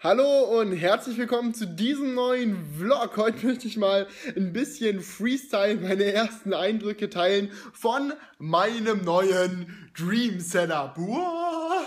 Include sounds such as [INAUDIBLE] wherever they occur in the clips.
Hallo und herzlich willkommen zu diesem neuen Vlog. Heute möchte ich mal ein bisschen Freestyle meine ersten Eindrücke teilen von meinem neuen Dream Setup. Uah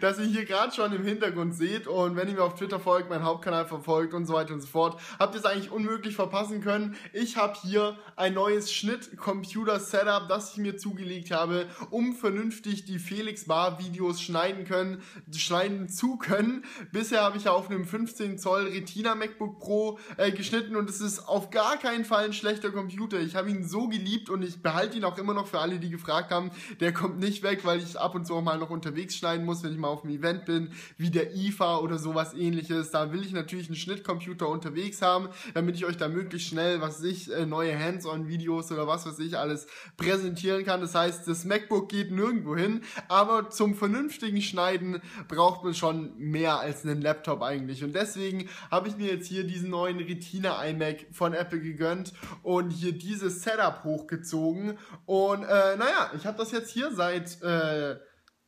das ihr hier gerade schon im Hintergrund seht. Und wenn ihr mir auf Twitter folgt, meinen Hauptkanal verfolgt und so weiter und so fort, habt ihr es eigentlich unmöglich verpassen können. Ich habe hier ein neues Schnitt-Computer-Setup, das ich mir zugelegt habe, um vernünftig die Felix Bar Videos schneiden können, schneiden zu können. Bisher habe ich ja auf einem 15 Zoll Retina MacBook Pro äh, geschnitten und es ist auf gar keinen Fall ein schlechter Computer. Ich habe ihn so geliebt und ich behalte ihn auch immer noch für alle, die gefragt haben. Der kommt nicht weg, weil ich ab und zu auch mal noch unterwegs schneiden muss, wenn ich mal auf einem Event bin, wie der IFA oder sowas ähnliches. Da will ich natürlich einen Schnittcomputer unterwegs haben, damit ich euch da möglichst schnell, was ich, äh, neue Hands-on-Videos oder was weiß ich alles präsentieren kann. Das heißt, das MacBook geht nirgendwo hin, aber zum vernünftigen Schneiden braucht man schon mehr als einen Laptop eigentlich. Und deswegen habe ich mir jetzt hier diesen neuen Retina iMac von Apple gegönnt und hier dieses Setup hochgezogen. Und äh, naja, ich habe das jetzt hier seit äh,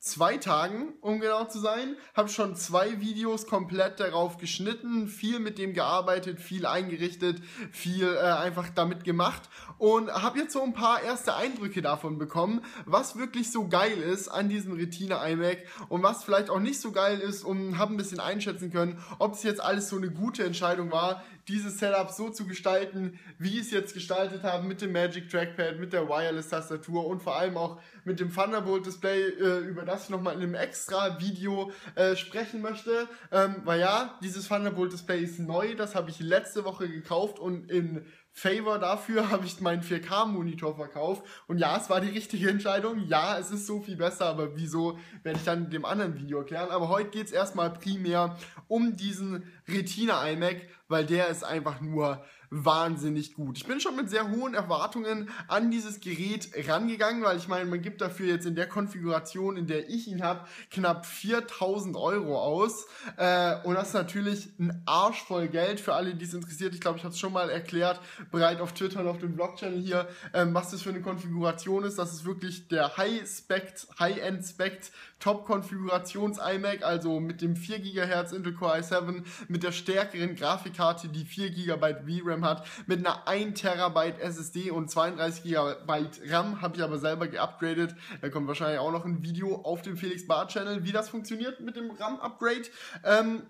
zwei Tagen, um genau zu sein. Habe schon zwei Videos komplett darauf geschnitten, viel mit dem gearbeitet, viel eingerichtet, viel äh, einfach damit gemacht und habe jetzt so ein paar erste Eindrücke davon bekommen, was wirklich so geil ist an diesem Retina iMac und was vielleicht auch nicht so geil ist und habe ein bisschen einschätzen können, ob es jetzt alles so eine gute Entscheidung war, dieses Setup so zu gestalten, wie ich es jetzt gestaltet habe mit dem Magic Trackpad, mit der Wireless-Tastatur und vor allem auch mit dem Thunderbolt-Display, äh, über das ich nochmal in einem extra Video äh, sprechen möchte. Ähm, weil ja, dieses Thunderbolt-Display ist neu, das habe ich letzte Woche gekauft und in Favor dafür [LAUGHS] habe ich meinen 4K-Monitor verkauft. Und ja, es war die richtige Entscheidung. Ja, es ist so viel besser, aber wieso werde ich dann in dem anderen Video erklären. Aber heute geht es erstmal primär um diesen Retina iMac, weil der ist einfach nur wahnsinnig gut. Ich bin schon mit sehr hohen Erwartungen an dieses Gerät rangegangen, weil ich meine, man gibt dafür jetzt in der Konfiguration, in der ich ihn habe, knapp 4000 Euro aus. Äh, und das ist natürlich ein Arsch voll Geld für alle, die es interessiert. Ich glaube, ich habe es schon mal erklärt, bereit auf Twitter und auf dem Blog-Channel hier, ähm, was das für eine Konfiguration ist. Das ist wirklich der High-Spec, High-End-Spec Top-Konfigurations-iMac, also mit dem 4 GHz Intel Core i7, mit der stärkeren Grafikkarte, die 4 GB VRAM hat, mit einer 1 TB SSD und 32 GB RAM, habe ich aber selber geupgradet. Da kommt wahrscheinlich auch noch ein Video auf dem Felix Bar Channel, wie das funktioniert mit dem RAM-Upgrade. Ähm,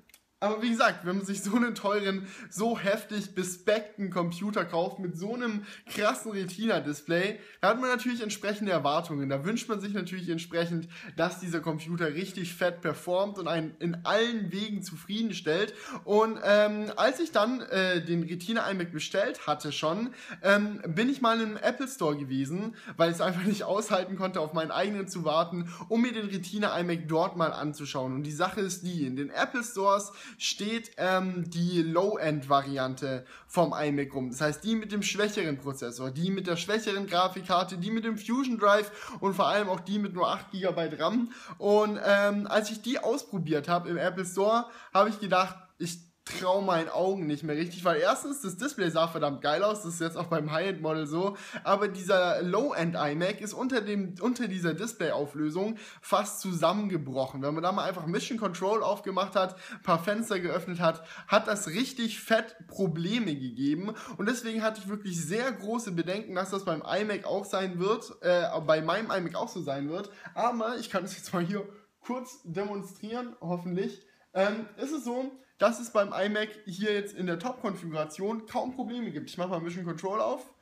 aber wie gesagt, wenn man sich so einen teuren, so heftig bespeckten Computer kauft mit so einem krassen Retina-Display, hat man natürlich entsprechende Erwartungen. Da wünscht man sich natürlich entsprechend, dass dieser Computer richtig fett performt und einen in allen Wegen zufriedenstellt. Und ähm, als ich dann äh, den Retina iMac bestellt hatte schon, ähm, bin ich mal im Apple Store gewesen, weil ich es einfach nicht aushalten konnte, auf meinen eigenen zu warten, um mir den Retina iMac dort mal anzuschauen. Und die Sache ist die, in den Apple Stores steht ähm, die Low-End-Variante vom iMac rum. Das heißt, die mit dem schwächeren Prozessor, die mit der schwächeren Grafikkarte, die mit dem Fusion Drive und vor allem auch die mit nur 8 GB RAM. Und ähm, als ich die ausprobiert habe im Apple Store, habe ich gedacht, ich traue meinen Augen nicht mehr richtig, weil erstens, das Display sah verdammt geil aus, das ist jetzt auch beim High-End-Model so, aber dieser Low-End iMac ist unter, dem, unter dieser Display-Auflösung fast zusammengebrochen. Wenn man da mal einfach Mission Control aufgemacht hat, ein paar Fenster geöffnet hat, hat das richtig fett Probleme gegeben und deswegen hatte ich wirklich sehr große Bedenken, dass das beim iMac auch sein wird, äh, bei meinem iMac auch so sein wird, aber ich kann es jetzt mal hier kurz demonstrieren, hoffentlich. Ähm, ist es so, dass es beim iMac hier jetzt in der Top-Konfiguration kaum Probleme gibt. Ich mache mal Mission Control auf.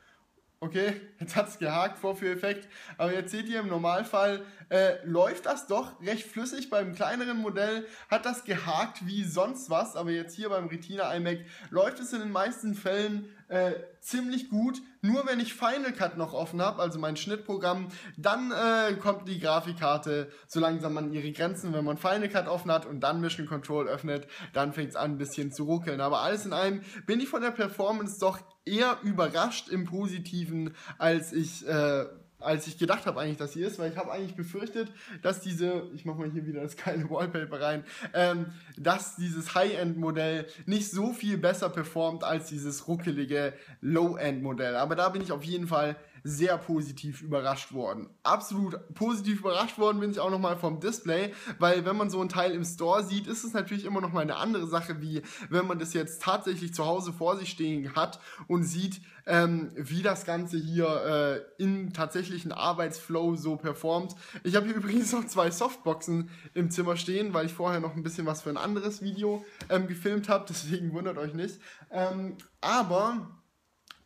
Okay, [LAUGHS] jetzt hat es gehakt, Vorführeffekt. Aber jetzt seht ihr, im Normalfall äh, läuft das doch recht flüssig. Beim kleineren Modell hat das gehakt wie sonst was. Aber jetzt hier beim Retina iMac läuft es in den meisten Fällen äh, ziemlich gut. Nur wenn ich Final Cut noch offen habe, also mein Schnittprogramm, dann äh, kommt die Grafikkarte so langsam an ihre Grenzen. Wenn man Final Cut offen hat und dann Mission Control öffnet, dann fängt es an ein bisschen zu ruckeln. Aber alles in allem bin ich von der Performance doch eher überrascht im Positiven, als ich äh, als ich gedacht habe eigentlich, dass sie ist, weil ich habe eigentlich befürchtet, dass diese, ich mache mal hier wieder das geile Wallpaper rein, ähm, dass dieses High-End-Modell nicht so viel besser performt als dieses ruckelige Low-End-Modell. Aber da bin ich auf jeden Fall sehr positiv überrascht worden. Absolut positiv überrascht worden bin ich auch nochmal vom Display, weil wenn man so ein Teil im Store sieht, ist es natürlich immer nochmal eine andere Sache, wie wenn man das jetzt tatsächlich zu Hause vor sich stehen hat und sieht, ähm, wie das Ganze hier äh, im tatsächlichen Arbeitsflow so performt. Ich habe hier [LAUGHS] übrigens noch zwei Softboxen im Zimmer stehen, weil ich vorher noch ein bisschen was für ein anderes Video ähm, gefilmt habe, [LAUGHS] deswegen wundert euch nicht. Ähm, aber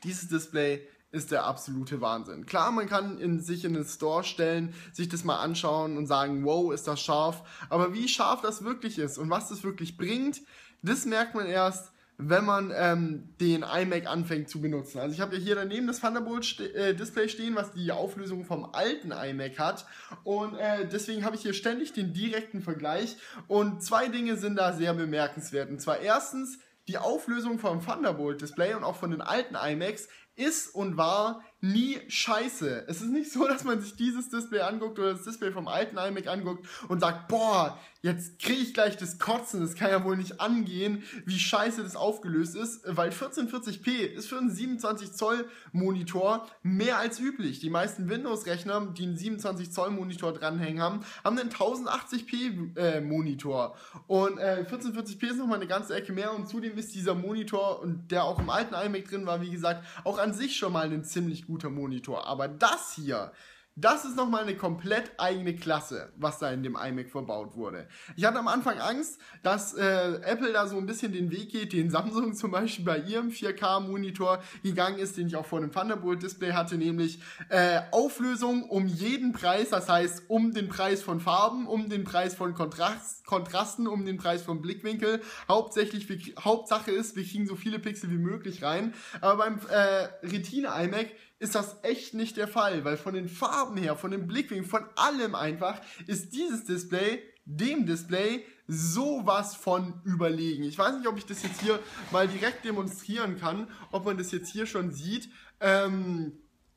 dieses Display ist der absolute Wahnsinn. Klar, man kann in, sich in den Store stellen, sich das mal anschauen und sagen, wow, ist das scharf. Aber wie scharf das wirklich ist und was das wirklich bringt, das merkt man erst, wenn man ähm, den iMac anfängt zu benutzen. Also ich habe ja hier daneben das Thunderbolt ste äh, Display stehen, was die Auflösung vom alten iMac hat. Und äh, deswegen habe ich hier ständig den direkten Vergleich. Und zwei Dinge sind da sehr bemerkenswert. Und zwar erstens, die Auflösung vom Thunderbolt Display und auch von den alten iMacs ist und war nie scheiße. Es ist nicht so, [LAUGHS] dass man sich dieses Display anguckt oder das Display vom alten iMac anguckt und sagt, boah, jetzt kriege ich gleich das Kotzen, das kann ja wohl nicht angehen, wie scheiße das aufgelöst ist, weil 1440p ist für einen 27 Zoll Monitor mehr als üblich. Die meisten Windows-Rechner, die einen 27 Zoll Monitor dranhängen haben, haben einen 1080p äh, Monitor und äh, 1440p ist nochmal eine ganze Ecke mehr und zudem ist dieser Monitor und der auch im alten iMac drin war, wie gesagt, auch an sich schon mal ein ziemlich guter Monitor. Aber das hier, das ist nochmal eine komplett eigene Klasse, was da in dem iMac verbaut wurde. Ich hatte am Anfang Angst, dass äh, Apple da so ein bisschen den Weg geht, den Samsung [LAUGHS] zum Beispiel bei ihrem 4K-Monitor gegangen ist, den ich auch vor dem Thunderbolt-Display hatte, nämlich äh, Auflösung um jeden Preis, das heißt um den Preis von Farben, um den Preis von Kontrast, Kontrasten, um den Preis vom Blickwinkel. Hauptsächlich, wir, Hauptsache ist, wir kriegen so viele Pixel wie möglich rein. Aber beim äh, Retina iMac ist das echt nicht der Fall, weil von den Farben her, von dem Blickwinkel, von allem einfach, ist dieses Display dem Display sowas von überlegen. Ich weiß nicht, ob ich das jetzt hier mal direkt demonstrieren kann, ob man das jetzt hier schon sieht. Ähm,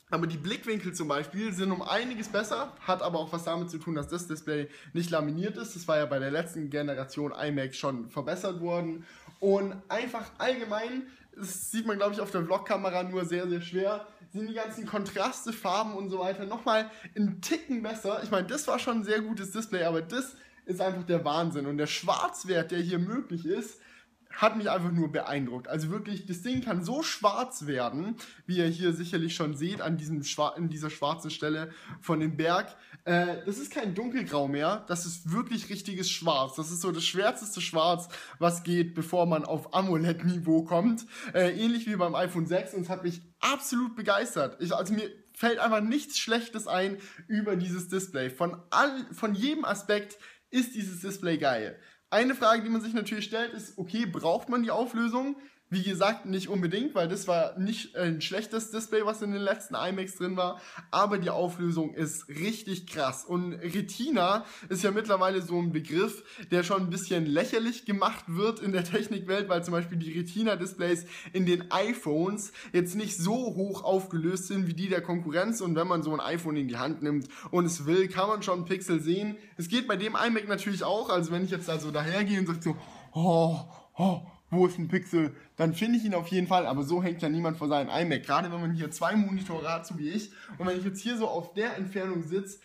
aber die Blickwinkel zum Beispiel sind um einiges besser, hat aber auch was damit zu tun, dass das Display nicht laminiert ist. Das war ja bei der letzten Generation iMac schon verbessert worden. Und einfach allgemein, das sieht man glaube ich auf der Vlogkamera nur sehr, sehr schwer, sind die ganzen Kontraste, Farben und so weiter nochmal einen Ticken besser. Ich meine, das war schon ein sehr gutes Display, aber das ist einfach der Wahnsinn. Und der Schwarzwert, der hier möglich ist, hat mich einfach nur beeindruckt. Also wirklich, das Ding kann so schwarz werden, wie ihr hier sicherlich schon seht, an diesem Schwar in dieser schwarzen Stelle von dem Berg. Äh, das ist kein dunkelgrau mehr, das ist wirklich richtiges Schwarz. Das ist so das schwärzeste Schwarz, was geht, bevor man auf AMOLED-Niveau kommt. Äh, ähnlich wie beim iPhone 6 und es hat mich absolut begeistert. Ich, also mir fällt einfach nichts Schlechtes ein über dieses Display. Von, all, von jedem Aspekt ist dieses Display geil. Eine Frage, die man sich natürlich stellt, ist, okay, braucht man die Auflösung? Wie gesagt, nicht unbedingt, weil das war nicht ein schlechtes Display, was in den letzten iMacs drin war, aber die Auflösung ist richtig krass. Und Retina ist ja mittlerweile so ein Begriff, der schon ein bisschen lächerlich gemacht wird in der Technikwelt, weil zum Beispiel die Retina-Displays in den iPhones jetzt nicht so hoch aufgelöst sind wie die der Konkurrenz. Und wenn man so ein iPhone in die Hand nimmt und es will, kann man schon Pixel sehen. Es geht bei dem iMac natürlich auch, also wenn ich jetzt da so dahergehe und sage so, oh, oh, wo ist ein Pixel, dann finde ich ihn auf jeden Fall, aber so hängt ja niemand vor seinem iMac. Gerade wenn man hier zwei Monitore hat, so wie ich, und wenn ich jetzt hier so auf der Entfernung sitze,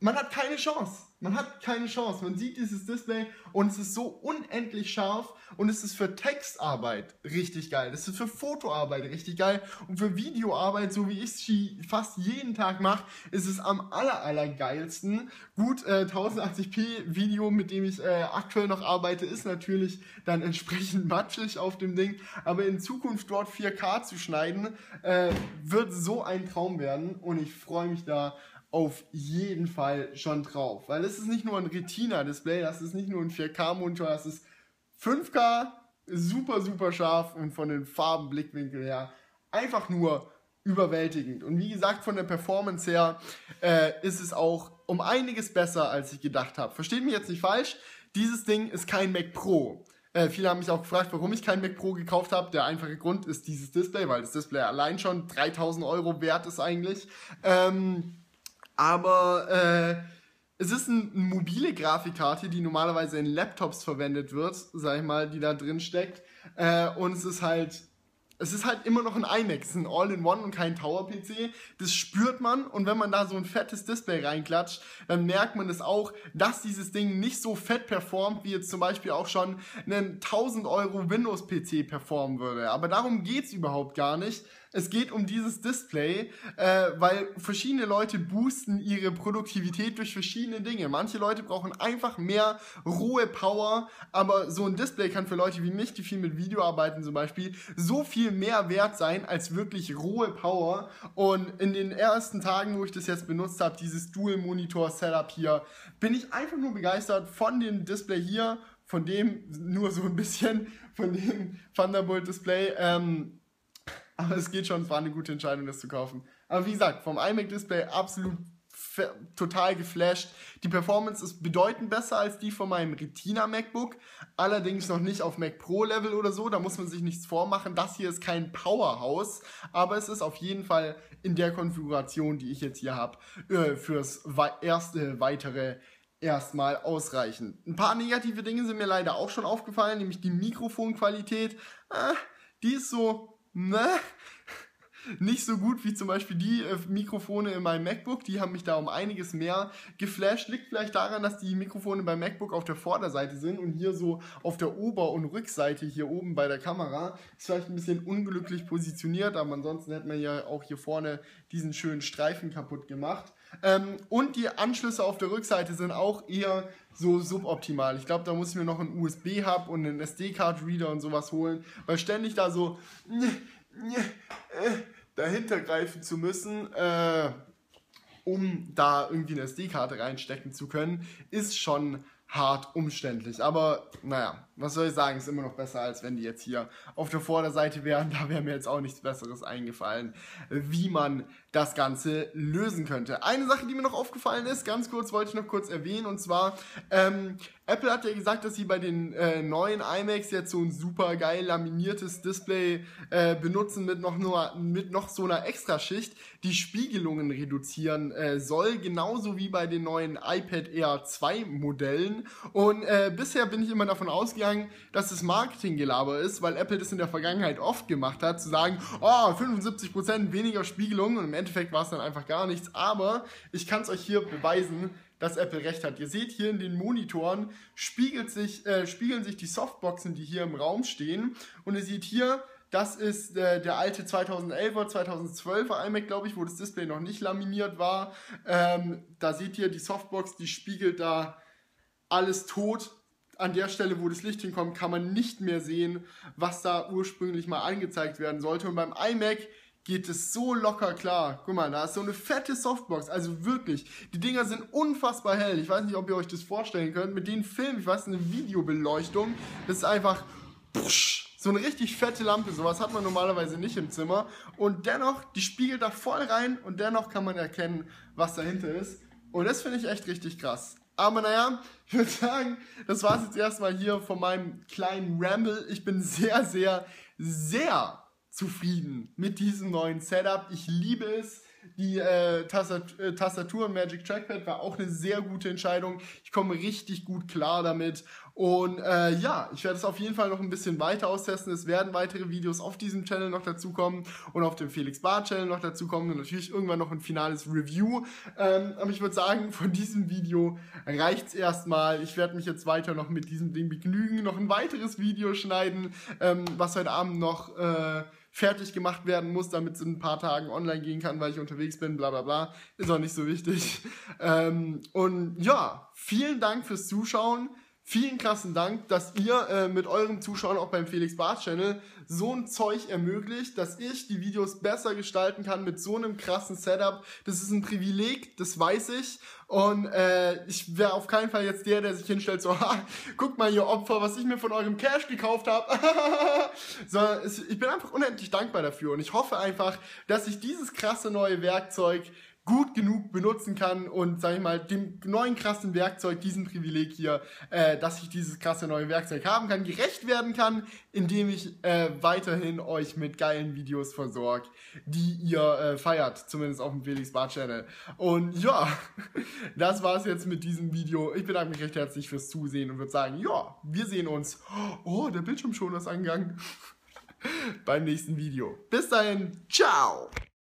man hat keine Chance. Man hat keine Chance. Man sieht dieses Display und es ist so unendlich scharf und es ist für Textarbeit richtig geil. Es ist für Fotoarbeit richtig geil und für Videoarbeit, so wie ich es fast jeden Tag mache, ist es am aller, aller geilsten. Gut, äh, 1080p Video, mit dem ich äh, aktuell noch arbeite, ist natürlich dann entsprechend [LAUGHS] matschig auf dem Ding, aber in Zukunft dort 4K zu schneiden, äh, wird so ein Traum werden und ich freue mich da auf jeden Fall schon drauf. Weil es ist nicht nur ein Retina-Display, das ist nicht nur ein 4K-Monitor, das ist 5K, super, super scharf und von den Farbenblickwinkeln her einfach nur überwältigend. Und wie gesagt, von der Performance her äh, ist es auch um einiges besser, als ich gedacht habe. Versteht mich jetzt nicht falsch, dieses Ding ist kein Mac Pro. Äh, viele haben mich auch gefragt, warum ich kein Mac Pro gekauft habe. Der einfache Grund ist dieses Display, weil das Display allein schon 3000 Euro wert ist eigentlich. Ähm, aber äh, es ist eine mobile Grafikkarte, die normalerweise in Laptops verwendet wird, sag ich mal, die da drin steckt. Äh, und es ist halt es ist halt immer noch ein iMac, es ist ein All-in-One und kein Tower-PC. Das spürt man und wenn man da so ein fettes Display reinklatscht, dann merkt man es auch, dass dieses Ding nicht so fett performt, wie jetzt zum Beispiel auch schon ein 1000 Euro Windows-PC performen würde. Aber darum geht's überhaupt gar nicht. Es geht um dieses Display, äh, weil verschiedene Leute boosten ihre Produktivität durch verschiedene Dinge. Manche Leute brauchen einfach mehr rohe Power, aber so ein Display kann für Leute wie mich, die viel mit Video arbeiten zum Beispiel, so viel mehr wert sein als wirklich rohe Power. Und in den ersten Tagen, wo ich das jetzt benutzt habe, dieses Dual-Monitor-Setup hier, bin ich einfach nur begeistert von dem Display hier, von dem nur so ein bisschen, von dem Thunderbolt-Display. Ähm, aber es geht schon, es war eine gute Entscheidung, das zu kaufen. Aber wie gesagt, vom iMac-Display absolut total geflasht. Die Performance ist bedeutend besser als die von meinem Retina MacBook. Allerdings noch nicht auf Mac Pro Level oder so. Da muss man sich nichts vormachen. Das hier ist kein Powerhouse, aber es ist auf jeden Fall in der Konfiguration, die ich jetzt hier habe, äh, fürs erste weitere erstmal ausreichend. Ein paar negative Dinge sind mir leider auch schon aufgefallen, nämlich die Mikrofonqualität. Äh, die ist so ne, nicht so gut wie zum Beispiel die äh, Mikrofone in meinem MacBook. Die haben mich da um einiges mehr geflasht. Liegt vielleicht daran, dass die Mikrofone beim MacBook auf der Vorderseite sind und hier so auf der Ober- und Rückseite hier oben bei der Kamera. Ist vielleicht ein bisschen unglücklich positioniert, aber ansonsten hätte man ja auch hier vorne diesen schönen Streifen kaputt gemacht. Ähm, und die Anschlüsse auf der Rückseite sind auch eher so suboptimal. Ich glaube, da muss ich mir noch einen USB-Hub und einen SD-Card-Reader und sowas holen, weil ständig da so dahinter greifen zu müssen, äh, um da irgendwie eine SD-Karte reinstecken zu können, ist schon hart umständlich. Aber naja, was soll ich sagen, ist immer noch besser, als wenn die jetzt hier auf der Vorderseite wären. Da wäre mir jetzt auch nichts Besseres eingefallen, wie man das Ganze lösen könnte. Eine Sache, die mir noch aufgefallen ist, ganz kurz wollte ich noch kurz erwähnen, und zwar, ähm, Apple hat ja gesagt, dass sie bei den äh, neuen iMacs jetzt so ein super geil laminiertes Display äh, benutzen mit noch, nur, mit noch so einer Extraschicht, die Spiegelungen reduzieren äh, soll, genauso wie bei den neuen iPad Air 2 Modellen. Und äh, bisher bin ich immer davon ausgegangen, dass es Marketinggelaber ist, weil Apple das in der Vergangenheit oft gemacht hat, zu sagen, oh, 75% weniger Spiegelungen und im Endeffekt war es dann einfach gar nichts. Aber ich kann es euch hier beweisen, dass Apple recht hat. Ihr seht hier in den Monitoren spiegelt sich, äh, spiegeln sich die Softboxen, die hier im Raum stehen. Und ihr seht hier, das ist äh, der alte 2011er, 2012er iMac, glaube ich, wo das Display noch nicht laminiert war. Ähm, da seht ihr, die Softbox, die spiegelt da alles tot. An der Stelle, wo das Licht hinkommt, kann man nicht mehr sehen, was da ursprünglich mal angezeigt werden sollte. Und beim iMac geht es so locker klar. Guck mal, da ist so eine fette Softbox. Also wirklich, die Dinger sind unfassbar hell. Ich weiß nicht, ob ihr euch das vorstellen könnt. Mit den Filmen, ich weiß, eine Videobeleuchtung. Das ist einfach so eine richtig fette Lampe. Sowas hat man normalerweise nicht im Zimmer. Und dennoch, die spiegelt da voll rein und dennoch kann man erkennen, was dahinter ist. Und das finde ich echt richtig krass. Aber naja, ich würde sagen, das war es jetzt erstmal hier von meinem kleinen Ramble. Ich bin sehr, sehr, sehr zufrieden mit diesem neuen Setup. Ich liebe es. Die äh, Tastatur, äh, Tastatur Magic Trackpad war auch eine sehr gute Entscheidung. Ich komme richtig gut klar damit. Und äh, ja, ich werde es auf jeden Fall noch ein bisschen weiter austesten. Es werden weitere Videos auf diesem Channel noch dazukommen und auf dem Felix Bar Channel noch dazukommen und natürlich irgendwann noch ein finales Review. Ähm, aber ich würde sagen, [LAUGHS] von diesem Video reicht's erstmal. Ich werde mich jetzt weiter noch mit diesem Ding begnügen, noch ein weiteres Video schneiden, ähm, was heute Abend noch äh, fertig gemacht werden muss, damit es in ein paar Tagen online gehen kann, weil ich unterwegs bin, bla bla bla. Ist auch nicht so wichtig. [LAUGHS] Ähm, und ja, vielen Dank fürs Zuschauen. Vielen krassen Dank, dass ihr äh, mit euren Zuschauern auch beim Felix Bar Channel so ein Zeug ermöglicht, dass ich die Videos besser gestalten kann mit so einem krassen Setup. Das ist ein Privileg, das weiß ich. Und äh, ich wäre auf keinen Fall jetzt der, der sich hinstellt, so, [LAUGHS] ha, guck mal, ihr Opfer, was ich mir von eurem Cash gekauft habe. [LAUGHS] Sondern ich bin einfach unendlich dankbar dafür. Und ich hoffe einfach, dass ich dieses krasse neue Werkzeug gut genug benutzen kann und, sag ich mal, dem neuen krassen Werkzeug, diesem Privileg hier, äh, dass ich dieses krasse neue Werkzeug haben kann, gerecht werden kann, indem ich äh, weiterhin euch mit geilen Videos versorge, die ihr äh, feiert, zumindest auf dem Felix Bar Channel. Und ja, [LAUGHS] das war's jetzt mit diesem Video. Ich bedanke mich recht herzlich fürs Zusehen und würde sagen, ja, wir sehen uns. Oh, der Bildschirm schon ist angegangen. [LAUGHS] beim nächsten Video. Bis dahin, ciao!